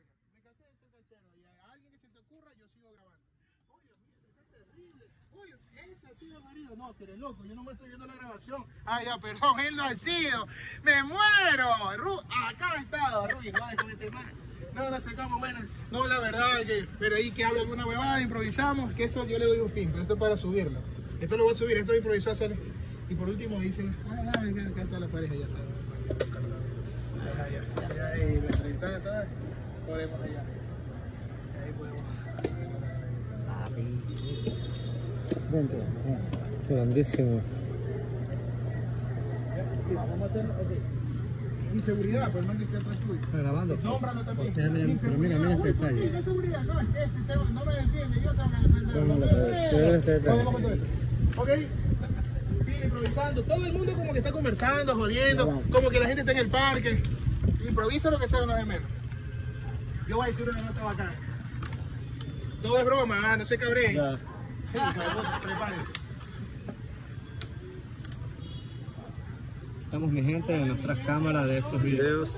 sincero. Y a alguien que se te ocurra, yo sigo grabando. Oye, mira, está terrible. Oye, ese ha sido marido. No, que eres loco, yo no me estoy viendo la grabación. Ah, ya, perdón, él no ha sido. ¡Me muero! Ru acá ha estado, Ruy, no con este man. No, la sacamos, bueno. No, la verdad que, pero ahí que hablo alguna huevada, improvisamos, que esto yo le doy un fin, esto es para subirlo. Esto lo voy a subir, esto improvisó hacer. Y por último dicen, ah, acá está la pareja, ya sabes. Ya, ya, ya, ahí, la ventana está, podemos allá. Ahí podemos. Vente, grandísimo. Vamos a hacer, ok. Inseguridad, pero no que esté atrás tuyo. Está grabando. Nómbralo también. Pero mira, mira este detalle. ¿Qué seguridad? No, es que este tema no me defiende, yo tengo que defender. ¿Cómo lo puedes? Mira este detalle. Ok. Improvisando. Todo el mundo como que está conversando, jodiendo, como que la gente está en el parque. Improvisa lo que sea, no es menos. Yo voy a decir una nota bacana. Todo es broma, ah, no se cabreen. Ya. Prepárense. Estamos mi gente en nuestras cámaras de estos videos.